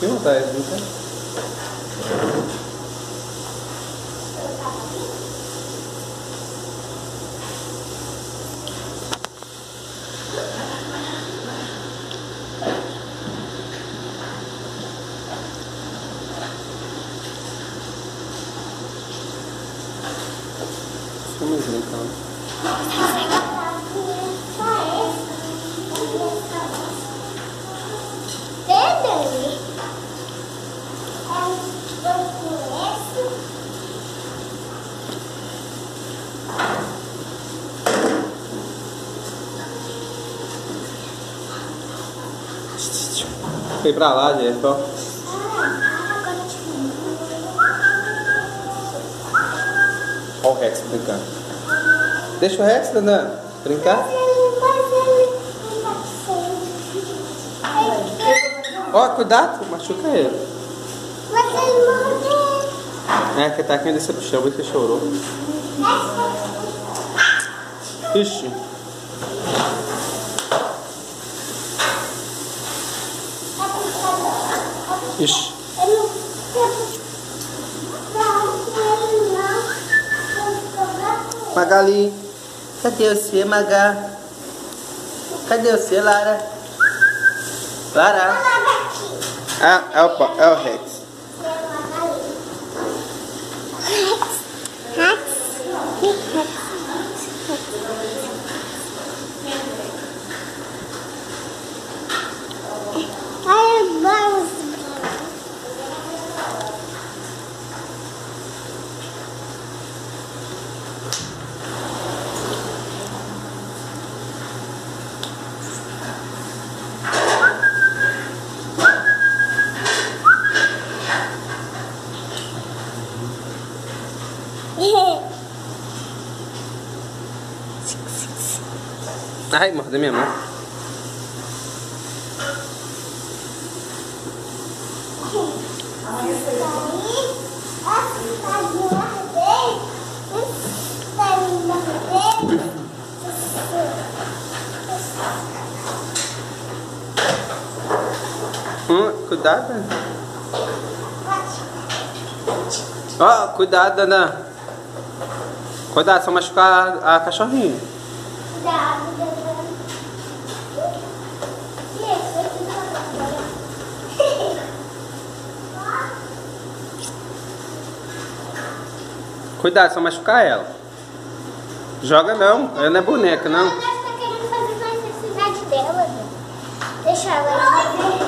Tem vontade, não tem? Vamos ver. Foi pra lá, gente, ó. Ó o Rex brincando. Deixa o Rex, Dandan, brincar. Ó, cuidado, machuca ele. É, que tá aqui pro chão, você chorou. Ixi. Ixi. Magali, cadê você, Maga? Cadê você, Lara? Lara? Ah, é o, é o Rex. Ai, mordeu minha mão. Hum, cuidado. Ó, cuidado, Dandan. Cuidado, só machucar a, cachorrinha. Cuidado, só machucar ela. Joga não, ela não é boneca, não. Ela estar querendo fazer mais necessidade dela. Deixa ela.